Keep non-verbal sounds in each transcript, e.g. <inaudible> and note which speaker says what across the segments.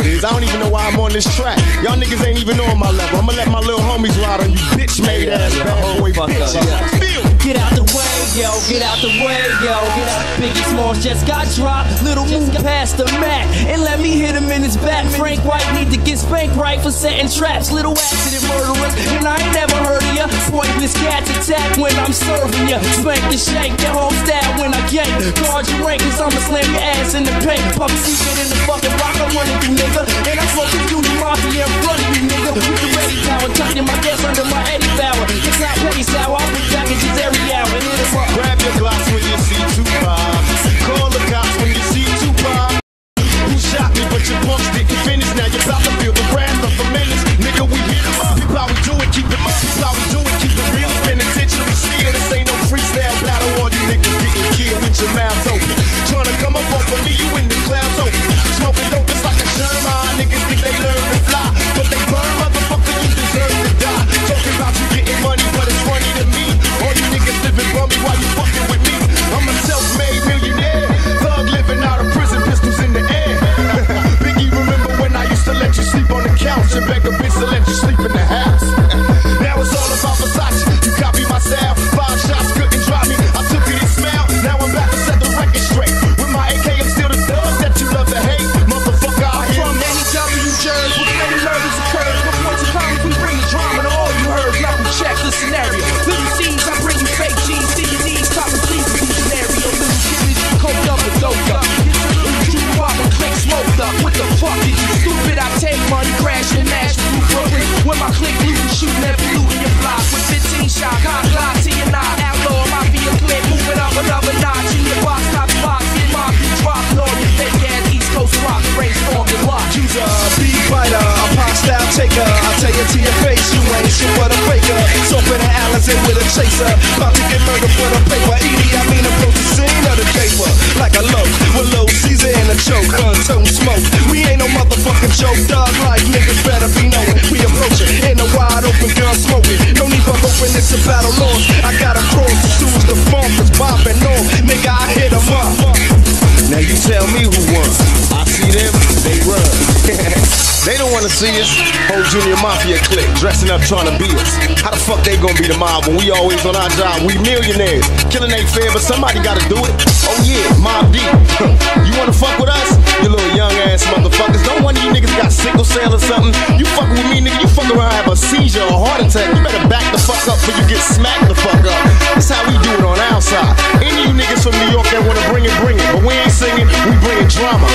Speaker 1: I don't even know why I'm on this track. Y'all niggas ain't even on my level. I'ma let my little homies ride on you, bitch made yeah, ass yeah, bad boy bitch. Yeah.
Speaker 2: Get out the way, yo. Get out the way, yo. Get out. Biggie Smalls just got dropped. Little move past the mat and let me hit him in his back. Frank White need to get spanked right for setting traps. Little accident murderers, and I ain't never heard of ya. Pointless cats attack when I'm serving ya. Spank the shake, your whole style when I get. Guard your rank, cause I'ma slam your ass in the paint. Puff secret in the fucking I'm running do, nigga. And I fucking do the mafia in front running you, nigga. With ready
Speaker 1: now and turning my game. with
Speaker 3: a paper. Edie, I mean, approach the scene of the paper. Like a loaf, with low Caesar and a choke, gun, tone smoke. We ain't no motherfucking joke, dog. Like niggas better be knowing. We approach it in a wide open gun smoking. No need for hoping it's a battle lost.
Speaker 1: trying to see us? Whole Junior M.A.F.I.A. clique dressing up trying to be us. How the fuck they gonna be the mob when we always on our job? We millionaires. Killing ain't fair, but somebody gotta do it. Oh yeah, Mobb Deep. <laughs> you wanna fuck with us? You little young ass motherfuckers. Don't one of you niggas got sickle cell or something? You fuckin' with me, nigga. You fuck around, have a seizure or heart attack. You better back the fuck up before you get smacked the fuck up. That's how we do it on our side. Any of you niggas from New York that wanna bring it, bring it. But we ain't singing, we bringing drama.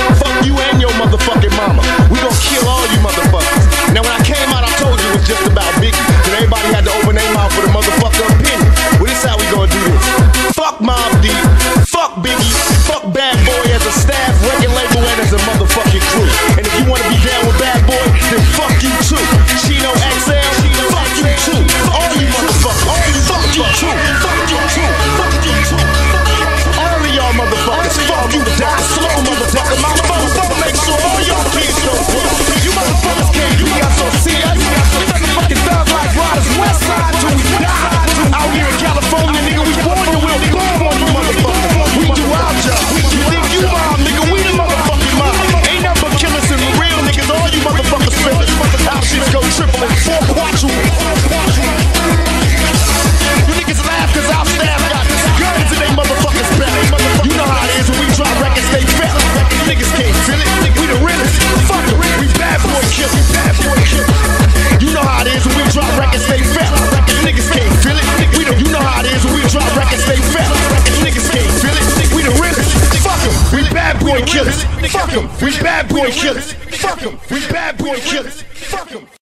Speaker 1: killers. Fuck them. We bad boy killers. Fuck them. We bad boy killers. Fuck them.